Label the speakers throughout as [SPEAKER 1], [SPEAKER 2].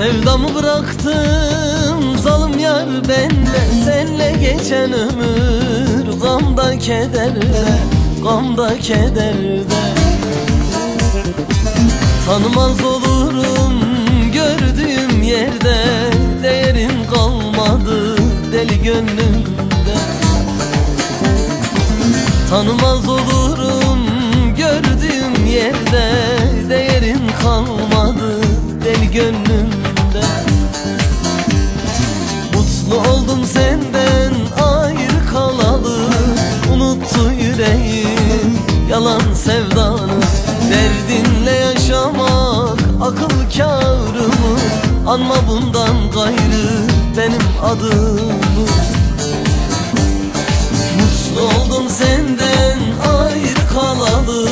[SPEAKER 1] Sevdamı bıraktım zalim yar benle Senle geçen ömür gamda kederde Gamda kederde Tanımaz olurum gördüğüm yerde Değerin kalmadı deli gönlümde. Tanımaz olurum gördüğüm yerde Değerin kalmadı deli gönlümde Oldum senden ayrı kalalı. Unuttu yüreğim yalan sevdanı. Derdinle yaşamak akıl kârı mı? Anma bundan gayrı benim adımı Mutlu oldum senden ayrı kalalı.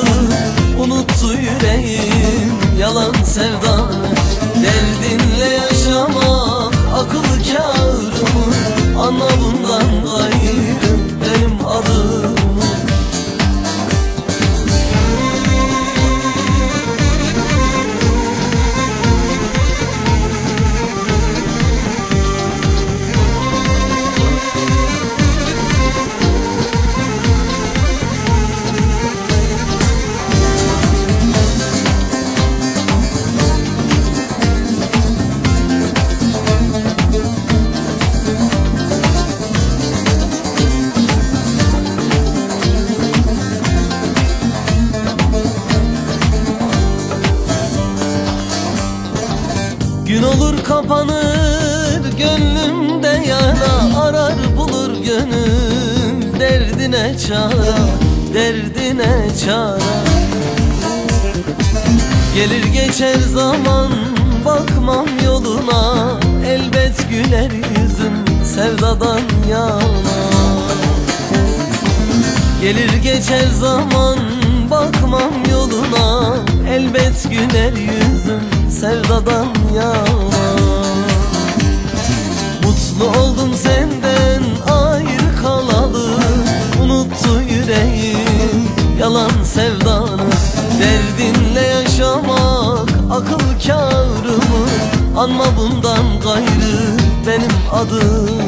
[SPEAKER 1] Unuttu yüreğim yalan sevdanı. Derdinle yaşamak Anla bundan gayrı Gün olur kapanır gönlümde yara Arar bulur gönül. Derdine çara Derdine çara Gelir geçer zaman bakmam yoluna. Elbet güler yüzüm sevdadan yana. Gelir geçer zaman bakmam yoluna. Elbet güler yüzüm sevdadan yana. Mutlu oldum senden ayrı kalalı. Unuttu yüreğim yalan sevdanı. Derdinle yaşamak akıl kârı mı Anma bundan gayrı benim adımı